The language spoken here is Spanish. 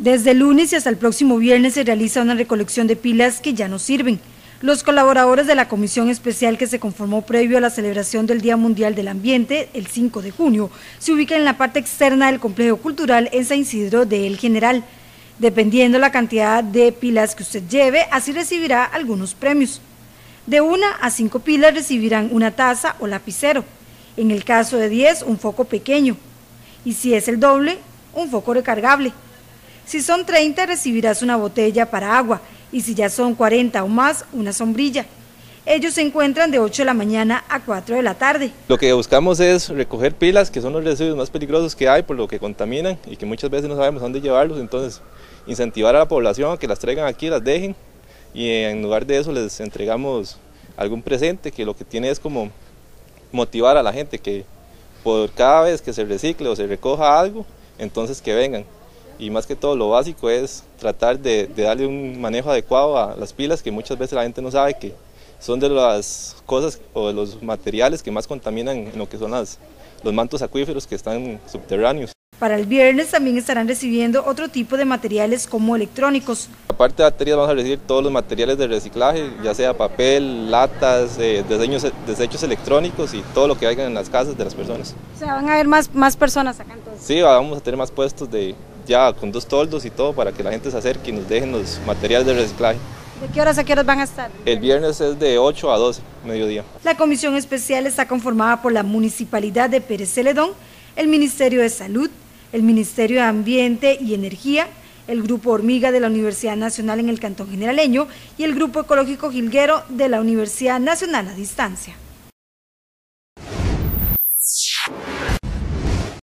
Desde el lunes y hasta el próximo viernes se realiza una recolección de pilas que ya no sirven. Los colaboradores de la comisión especial que se conformó previo a la celebración del Día Mundial del Ambiente, el 5 de junio, se ubican en la parte externa del complejo cultural en San Isidro de El General. Dependiendo la cantidad de pilas que usted lleve, así recibirá algunos premios. De una a cinco pilas recibirán una taza o lapicero. En el caso de 10, un foco pequeño. Y si es el doble, un foco recargable. Si son 30 recibirás una botella para agua y si ya son 40 o más, una sombrilla. Ellos se encuentran de 8 de la mañana a 4 de la tarde. Lo que buscamos es recoger pilas, que son los residuos más peligrosos que hay por lo que contaminan y que muchas veces no sabemos dónde llevarlos, entonces incentivar a la población a que las traigan aquí, las dejen y en lugar de eso les entregamos algún presente que lo que tiene es como motivar a la gente que por cada vez que se recicle o se recoja algo, entonces que vengan y más que todo lo básico es tratar de, darle un manejo adecuado a las pilas que muchas veces la gente no sabe que son de las cosas o de los materiales que más contaminan en lo que son las, los mantos acuíferos que están subterráneos. Para el viernes también estarán recibiendo otro tipo de materiales como electrónicos. Aparte de baterías vamos a recibir todos los materiales de reciclaje, ya sea papel, latas, eh, desechos, electrónicos y todo lo que haya en las casas de las personas. O sea, van a haber más, más personas acá entonces. Sí, vamos a tener más puestos de, ya con dos toldos y todo para que la gente se acerque y nos dejen los materiales de reciclaje. ¿De qué horas a qué horas van a estar? El viernes es de 8 a 12, mediodía. La comisión especial está conformada por la Municipalidad de Pérez Celedón, el Ministerio de Salud, el Ministerio de Ambiente y Energía, el Grupo Hormiga de la Universidad Nacional en el Cantón Generaleño y el Grupo Ecológico Gilguero de la Universidad Nacional a Distancia.